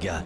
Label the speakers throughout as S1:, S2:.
S1: got.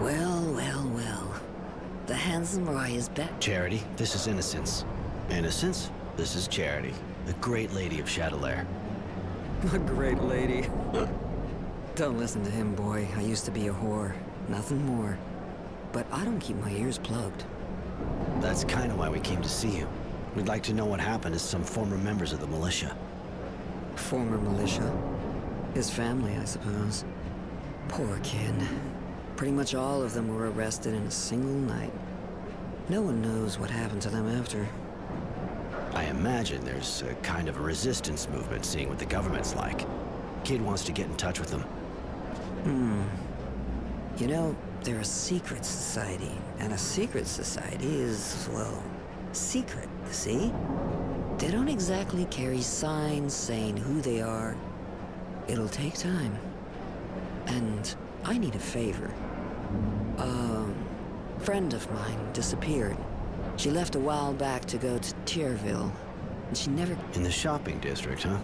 S2: Well, well, well. The handsome Roy is back.
S1: Charity, this is Innocence. Innocence, this is Charity, the great lady of Shadowlair.
S2: The great lady. don't listen to him, boy. I used to be a whore. Nothing more. But I don't keep my ears plugged.
S1: That's kind of why we came to see you. We'd like to know what happened to some former members of the militia.
S2: Former militia. His family, I suppose. Poor kid. Pretty much all of them were arrested in a single night. No one knows what happened to them after.
S1: I imagine there's a kind of a resistance movement seeing what the government's like. Kid wants to get in touch with them.
S2: Hmm. You know, they're a secret society, and a secret society is, well, secret, see? They don't exactly carry signs saying who they are. It'll take time. And I need a favor. A friend of mine disappeared. She left a while back to go to Tierville, and she never...
S1: In the shopping district, huh?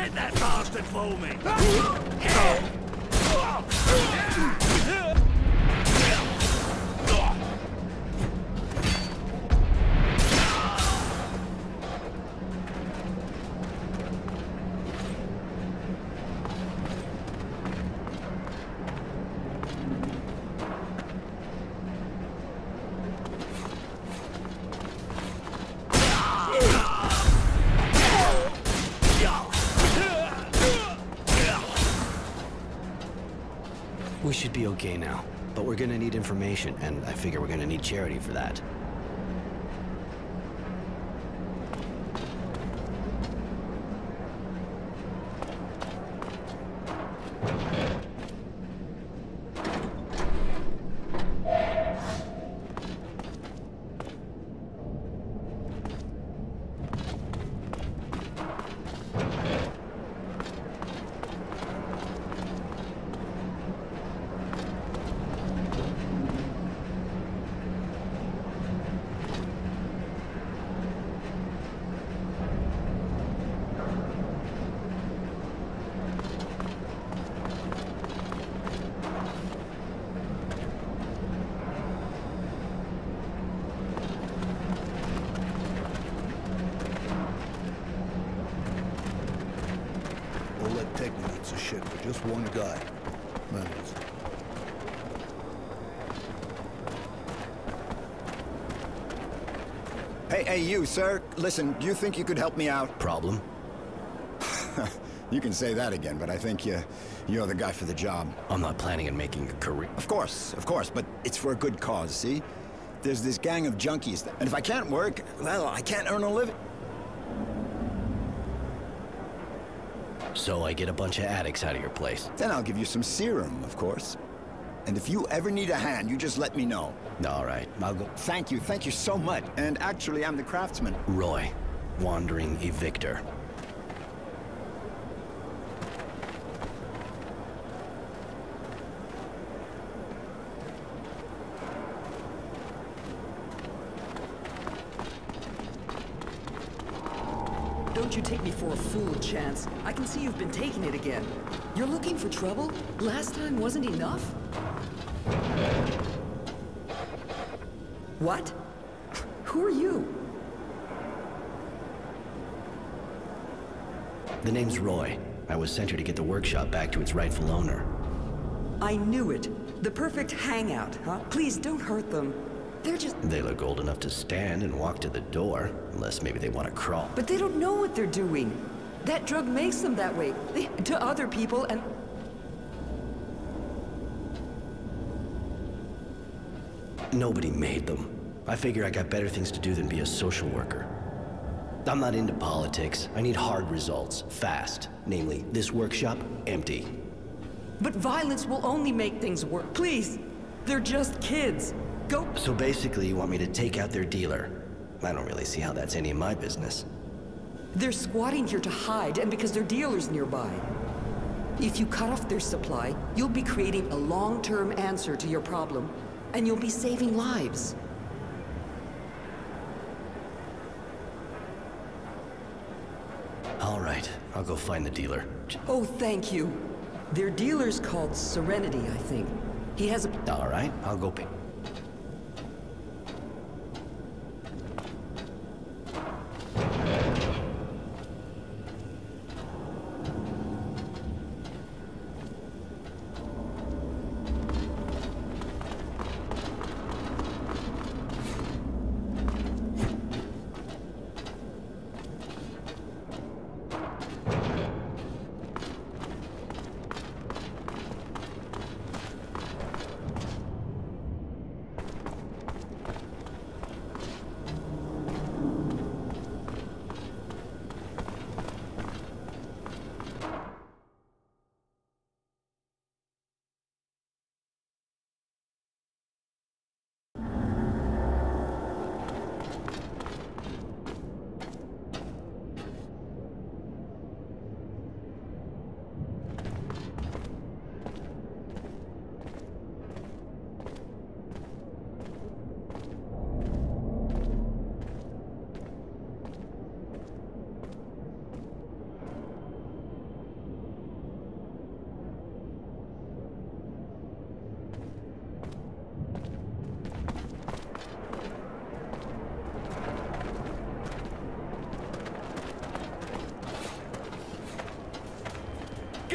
S3: Get that bastard for me!
S1: and I figure we're gonna need charity for that.
S4: Oleg Technics a shit for just one guy. Members.
S5: Hey, you, sir. Listen, do you think you could help me out?
S1: Problem?
S5: You can say that again, but I think you, you're the guy for the job.
S1: I'm not planning on making a career.
S5: Of course, of course, but it's for a good cause, see? There's this gang of junkies, that, and if I can't work, well, I can't earn a living.
S1: So I get a bunch of addicts out of your place.
S5: Then I'll give you some serum, of course. And if you ever need a hand, you just let me know.
S1: All right, I'll go.
S5: Thank you, thank you so much. And actually, I'm the craftsman.
S1: Roy, Wandering Evictor.
S6: Don't you take me for a fool, Chance. I can see you've been taking it again. You're looking for trouble? Last time wasn't enough? What? Who are you?
S1: The name's Roy. I was sent here to get the workshop back to its rightful owner.
S6: I knew it. The perfect hangout, huh? Please don't hurt them. They're just...
S1: They look old enough to stand and walk to the door, unless maybe they want to crawl.
S6: But they don't know what they're doing. That drug makes them that way. They, to other people and...
S1: Nobody made them. I figure I got better things to do than be a social worker. I'm not into politics. I need hard results, fast. Namely, this workshop, empty.
S6: But violence will only make things worse. Please! They're just kids. Go...
S1: So basically, you want me to take out their dealer. I don't really see how that's any of my business.
S6: They're squatting here to hide, and because their dealer's nearby. If you cut off their supply, you'll be creating a long-term answer to your problem, and you'll be saving lives.
S1: All right, I'll go find the dealer.
S6: Oh, thank you. Their dealer's called Serenity, I think. He has a...
S1: All right, I'll go pick.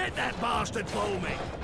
S7: Get that bastard for me!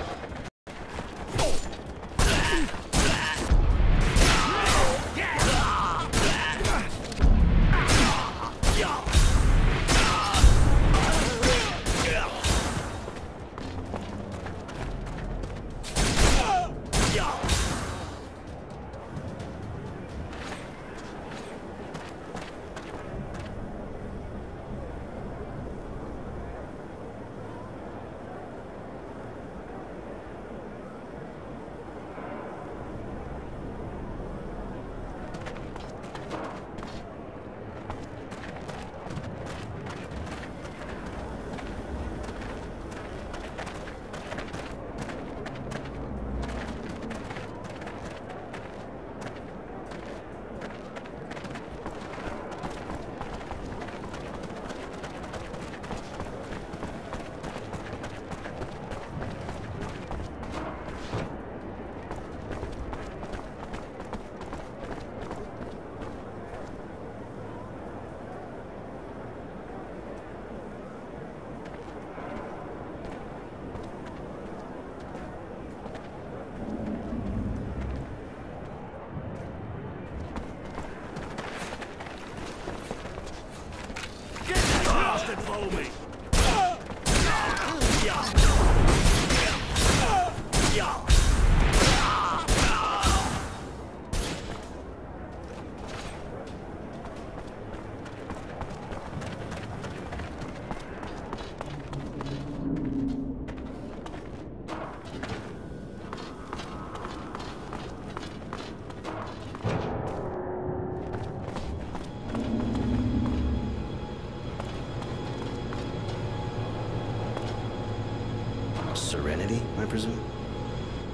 S1: Serenity, I presume?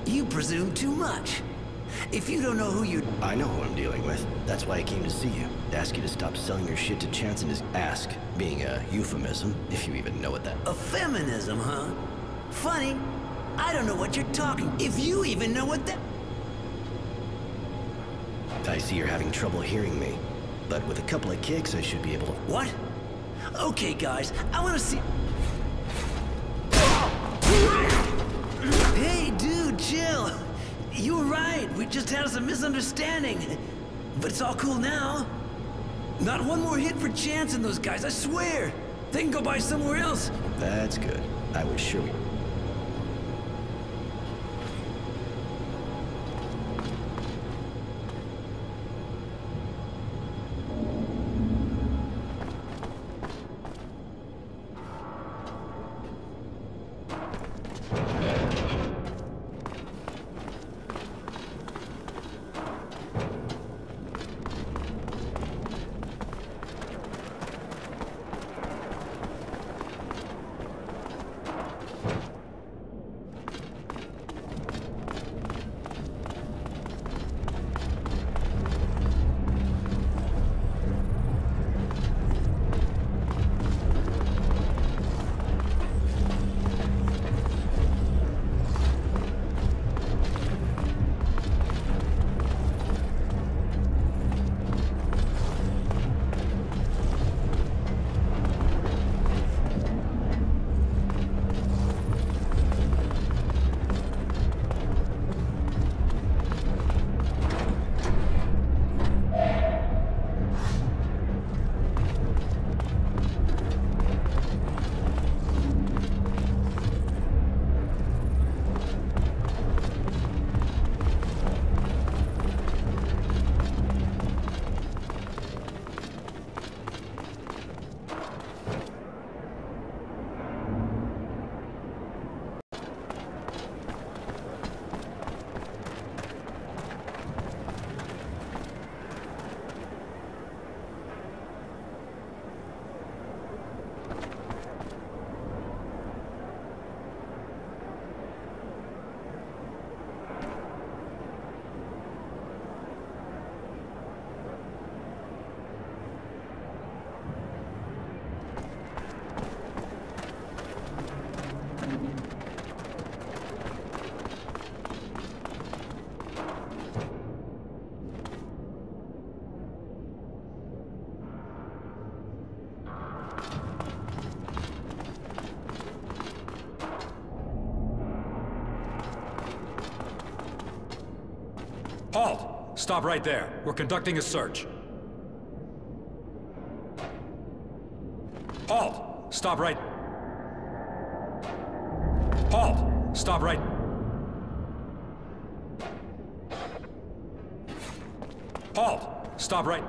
S6: You presume too much.
S7: If you don't know who you...
S1: I know who I'm dealing with. That's why I came to see you. Ask you to stop selling your shit to Chance and his ask, being a euphemism, if you even know what that...
S7: A feminism, huh? Funny. I don't know what you're talking... If you even know what that...
S1: I see you're having trouble hearing me. But with a couple of kicks, I should be able to...
S7: What? Okay, guys, I want to see... You were right. We just had some misunderstanding. But it's all cool now. Not one more hit for Chance and those guys, I swear. They can go by somewhere else.
S1: That's good. I was sure we...
S8: Halt! Stop right there. We're conducting a search. Halt! Stop right... Halt! Stop right... Halt! Stop right...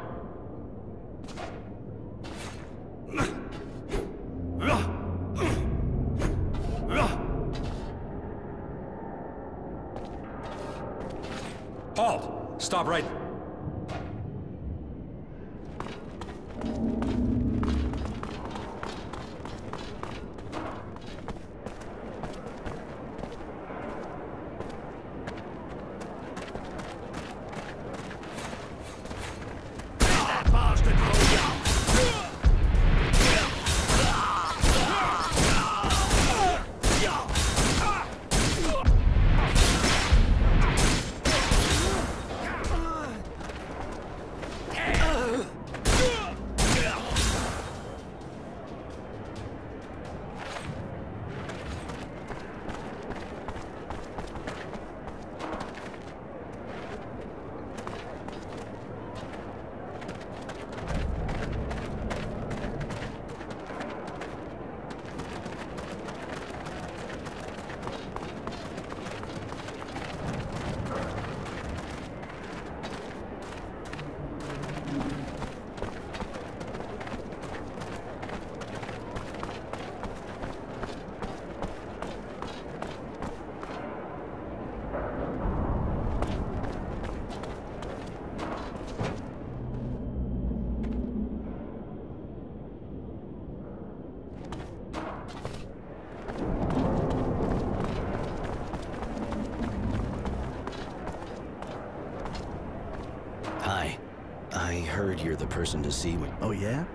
S1: person to see when...
S4: Oh, yeah?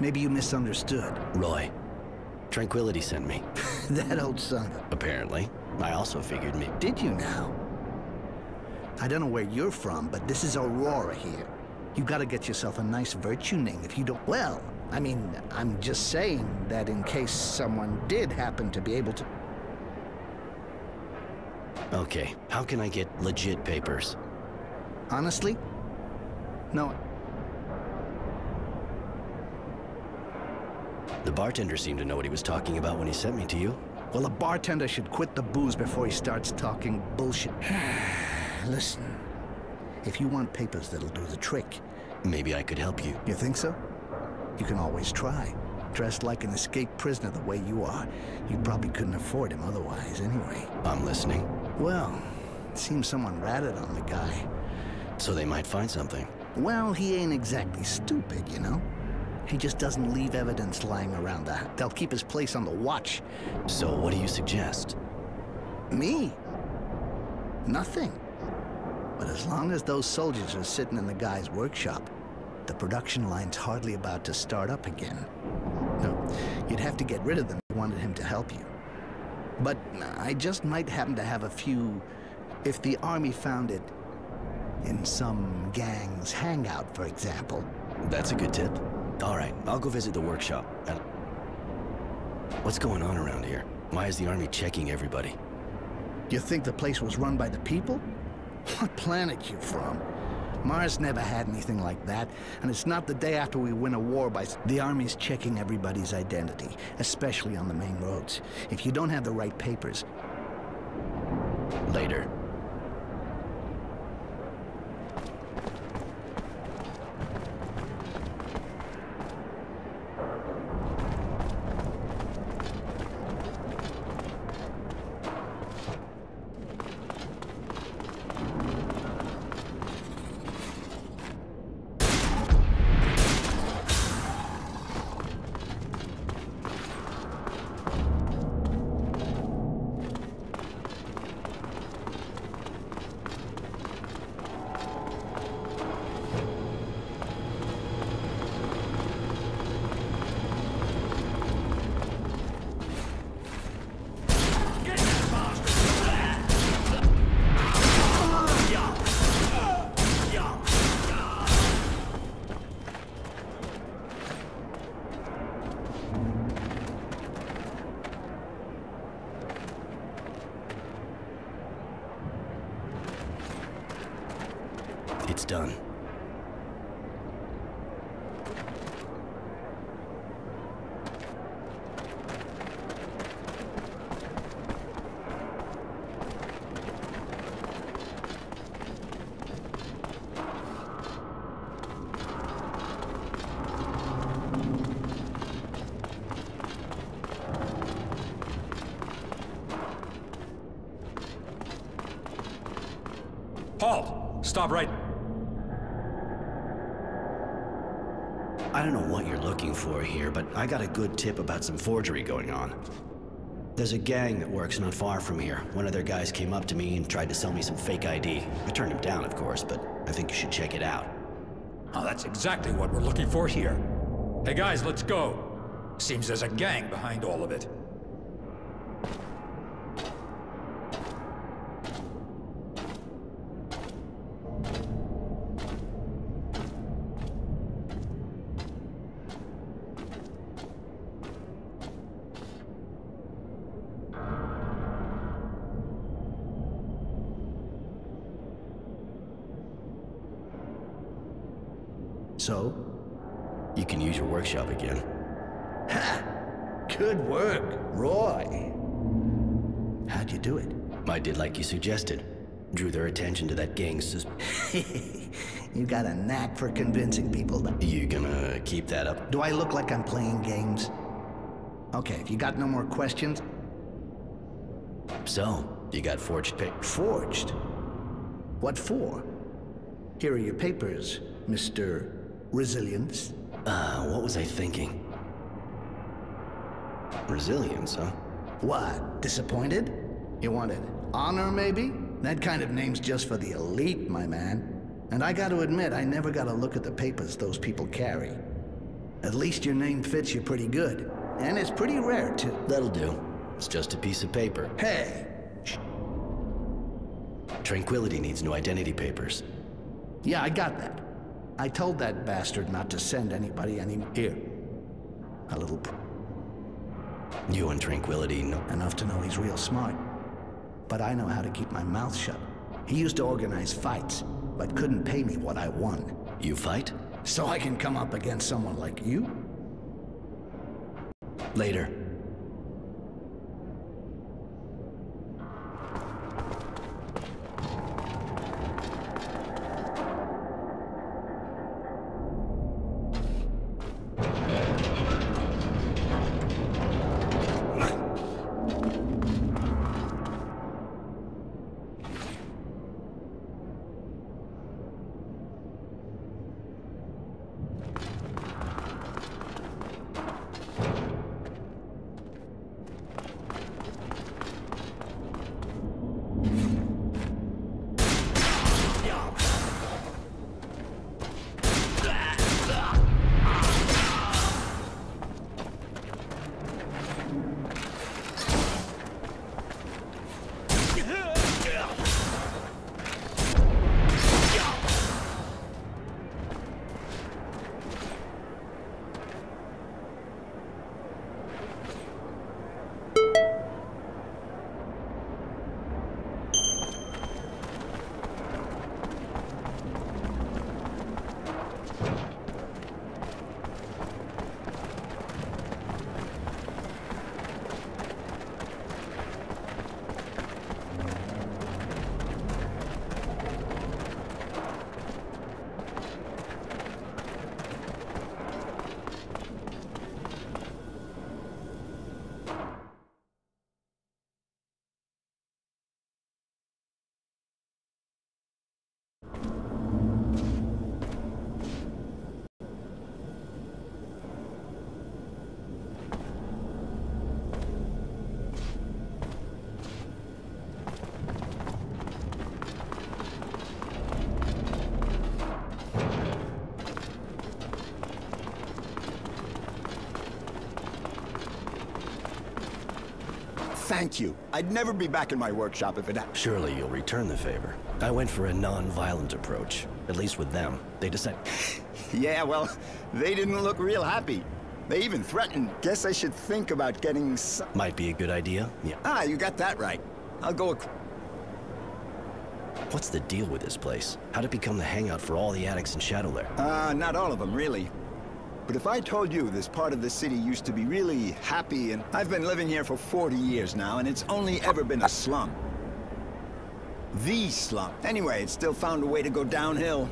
S4: Maybe you misunderstood.
S1: Roy. Tranquility sent me.
S4: that old son.
S1: Apparently. I also figured me...
S4: Did you now? I don't know where you're from, but this is Aurora here. You gotta get yourself a nice virtue name if you don't... Well, I mean, I'm just saying that in case someone did happen to be able to...
S1: Okay, how can I get legit papers?
S4: Honestly? No.
S1: The bartender seemed to know what he was talking about when he sent me to you.
S4: Well, a bartender should quit the booze before he starts talking bullshit. Listen, if you want papers that'll do the trick,
S1: Maybe I could help you.
S4: you think so? You can always try. Dressed like an escaped prisoner the way you are, you probably couldn't afford him otherwise anyway.
S1: I'm listening.
S4: Well, it seems someone ratted on the guy.
S1: So they might find something.
S4: Well, he ain't exactly stupid, you know? He just doesn't leave evidence lying around. The, they'll keep his place on the watch.
S1: So what do you suggest?
S4: Me? Nothing. But as long as those soldiers are sitting in the guy's workshop, the production line's hardly about to start up again. No, you'd have to get rid of them if you wanted him to help you. But uh, I just might happen to have a few... If the army found it in some gang's hangout, for example.
S1: That's a good tip. All right, I'll go visit the workshop. And... What's going on around here? Why is the army checking everybody?
S4: You think the place was run by the people? What planet you from? Mars never had anything like that, and it's not the day after we win a war by... The Army's checking everybody's identity, especially on the main roads. If you don't have the right papers,
S1: Later.
S3: Get that bastard! Yeah. Yeah.
S1: It's done.
S8: Halt! Stop right...
S1: I don't know what you're looking for here, but I got a good tip about some forgery going on. There's a gang that works not far from here. One of their guys came up to me and tried to sell me some fake ID. I turned him down, of course, but I think you should check it out.
S8: Oh, that's exactly what we're looking for here. Hey guys, let's go. Seems there's a gang behind all of it.
S4: so?
S1: You can use your workshop again. Ha!
S4: Good work, Roy. How'd you do it?
S1: I did like you suggested. Drew their attention to that gang's sus-
S4: you got a knack for convincing people that...
S1: You gonna keep that up?
S4: Do I look like I'm playing games? Okay, if you got no more questions,
S1: So, you got forged pic.
S4: forged. What for? Here are your papers, Mr. Resilience.
S1: Uh, what was I thinking? Resilience, huh?
S4: What, disappointed? You wanted honor, maybe? That kind of name's just for the elite, my man. And I gotta admit, I never got a look at the papers those people carry. At least your name fits you pretty good. And it's pretty rare, too.
S1: That'll do. It's just a piece of paper.
S4: Hey!
S1: Tranquility needs no identity papers.
S4: Yeah, I got that. I told that bastard not to send anybody any... Here. A little...
S1: You and Tranquility know...
S4: Enough to know he's real smart. But I know how to keep my mouth shut. He used to organize fights, but couldn't pay me what I won.
S1: You fight?
S4: So I can come up against someone like you?
S1: Later.
S5: Thank you. I'd never be back in my workshop if it had...
S1: Surely you'll return the favor. I went for a non-violent approach. At least with them. They decided...
S5: Yeah, well, they didn't look real happy. They even threatened. Guess I should think about getting some...
S1: Might be a good idea. Yeah.
S5: Ah, you got that right. I'll go... ac-
S1: What's the deal with this place? How'd it become the hangout for all the addicts in Shadowlair?
S5: Uh, not all of them, really. But if I told you this part of the city used to be really happy and... I've been living here for 40 years now, and it's only ever been a slum. The slum. Anyway, it's still found a way to go downhill.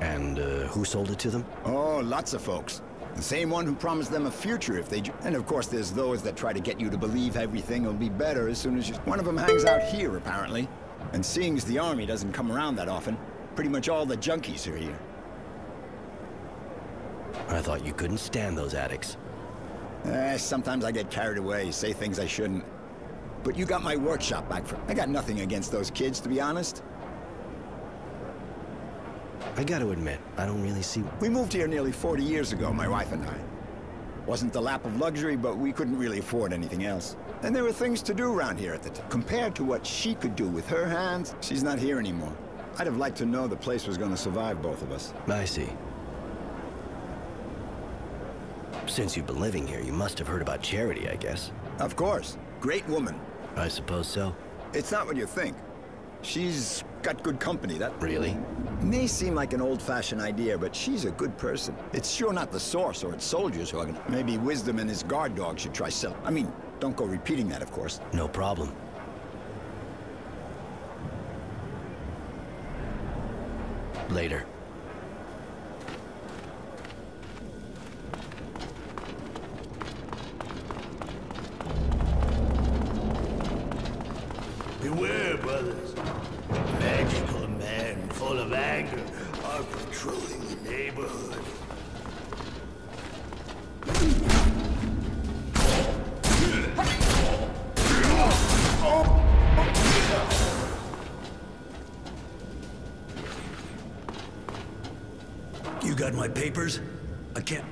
S1: And, uh, who sold it to them?
S5: Oh, lots of folks. The same one who promised them a future if they... And of course, there's those that try to get you to believe everything will be better as soon as you... One of them hangs out here, apparently. And seeing as the army doesn't come around that often, pretty much all the junkies are here.
S1: I thought you couldn't stand those addicts.
S5: Eh, sometimes I get carried away, say things I shouldn't. But you got my workshop back from. I got nothing against those kids, to be honest.
S1: I gotta admit, I don't really see...
S5: We moved here nearly 40 years ago, my wife and I. Wasn't the lap of luxury, but we couldn't really afford anything else. And there were things to do around here at the time. Compared to what she could do with her hands, she's not here anymore. I'd have liked to know the place was gonna survive both of us.
S1: I see. Since you've been living here, you must have heard about Charity, I guess.
S5: Of course. Great woman.
S1: I suppose so.
S5: It's not what you think. She's got good company, that...
S1: Really?
S5: May seem like an old-fashioned idea, but she's a good person. It's sure not the source or its soldiers who are gonna... Maybe Wisdom and his guard dog should try sell... I mean, don't go repeating that, of course.
S1: No problem. Later.
S7: My papers? I can't...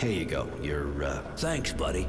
S1: Here you go. Your, uh...
S7: Thanks, buddy.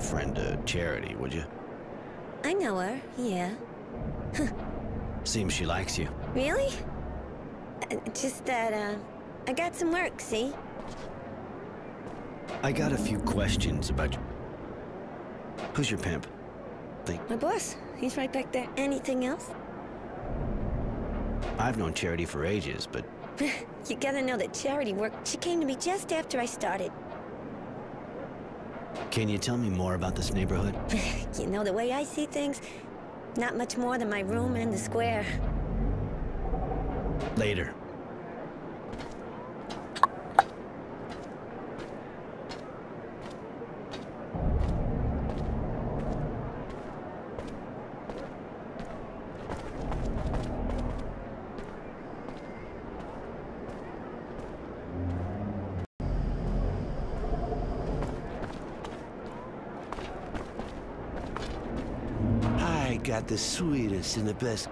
S1: A friend to Charity, would you?
S9: I know her, yeah.
S1: Seems she likes you.
S9: Really? Uh, just that, uh, I got some work, see?
S1: I got a few questions about you. Who's your pimp? Think
S9: My boss, he's right back there. Anything else?
S1: I've known Charity for ages, but
S9: you gotta know that charity worked... She came to me just after I started.
S1: Can you tell me more about this neighborhood?
S9: You know, the way I see things, not much more than my room and the square.
S1: Later.
S10: I got the sweetest and the best.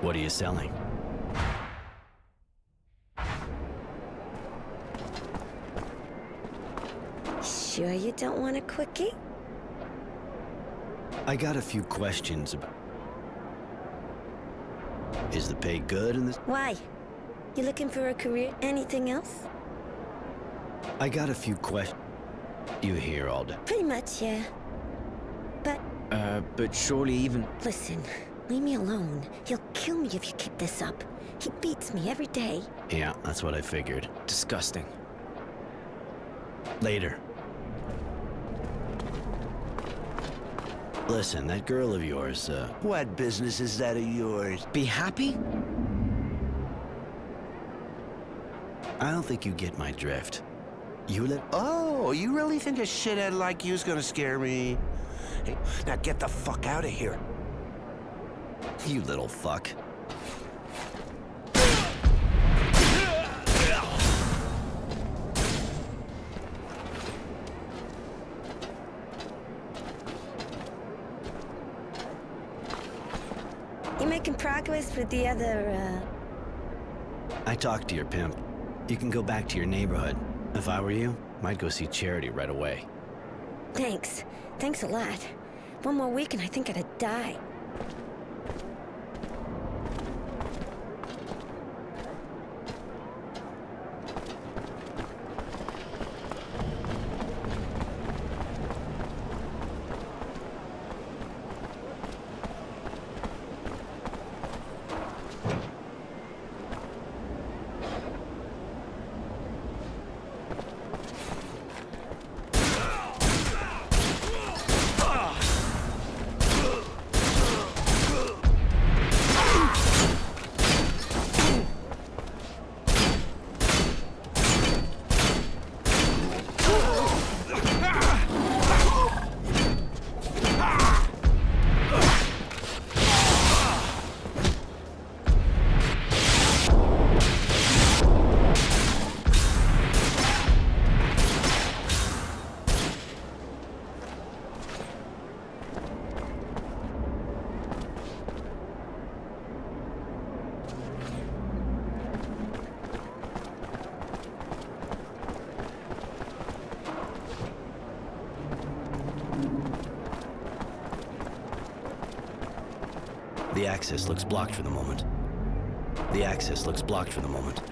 S1: What are you selling?
S9: Sure you don't want a quickie?
S1: I got a few questions about... Is the pay good in this?
S9: Why? You looking for a career? Anything else?
S1: I got a few questions. You here all day.
S9: Pretty much, yeah. But
S11: Uh, but surely even...
S9: listen, leave me alone. He'll kill me if you keep this up. He beats me every day.
S1: Yeah, that's what I figured.
S11: Disgusting.
S1: Later. Listen, that girl of yours, uh,
S10: What business is that of yours?
S11: Be happy?
S1: I don't think you get my drift. You let...
S10: Oh, you really think a shithead like you's gonna scare me? Hey, now get the fuck out of here.
S1: You little fuck.
S9: You making progress with the other, uh...
S1: I talked to your pimp. You can go back to your neighborhood. If I were you, I'd go see Charity right away.
S9: Thanks. Thanks a lot. One more week and I think I'd die.
S1: Access looks blocked for the moment. The access looks blocked for the moment.